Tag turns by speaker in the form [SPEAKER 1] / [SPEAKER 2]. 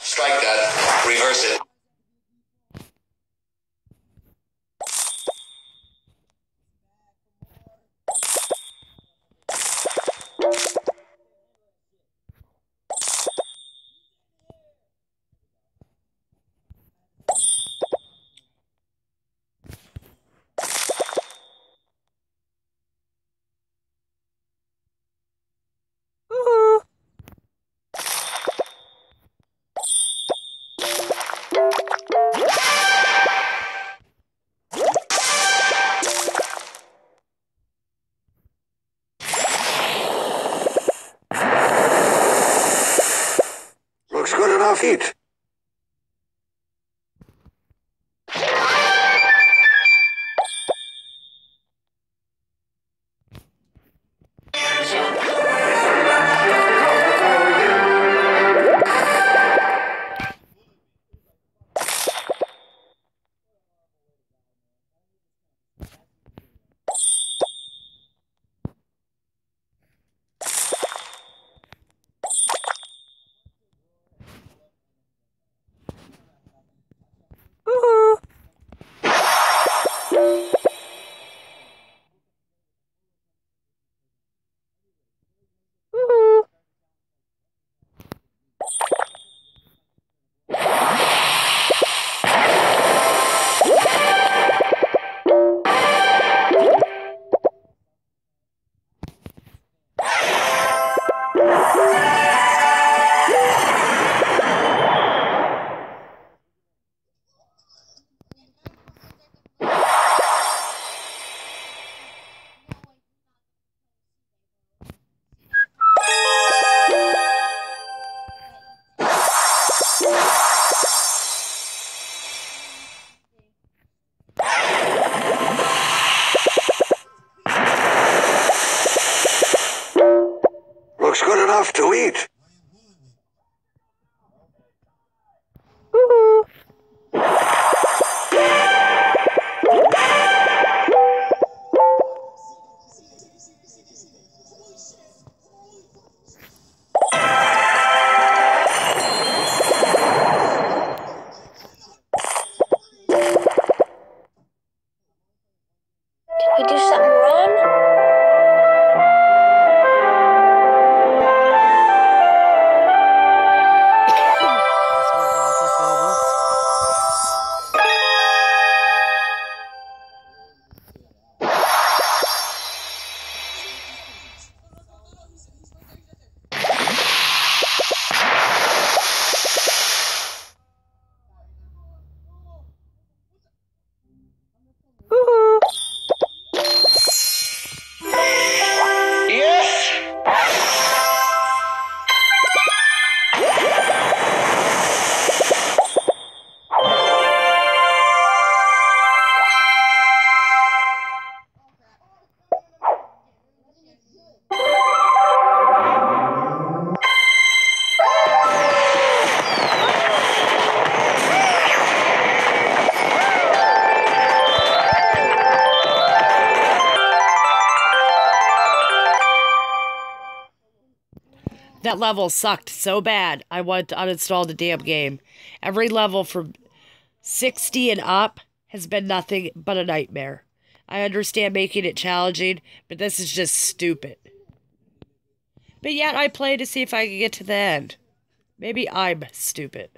[SPEAKER 1] Strike that. Reverse it.
[SPEAKER 2] Looks good enough to eat.
[SPEAKER 3] Did we do something
[SPEAKER 4] That level sucked so bad. I wanted to uninstall the damn game. Every level from 60 and up has been nothing but a nightmare. I understand making it challenging, but this is just stupid. But yet I play to see if I can get to the end. Maybe I'm stupid.